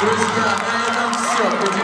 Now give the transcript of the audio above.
Друзья, на этом все.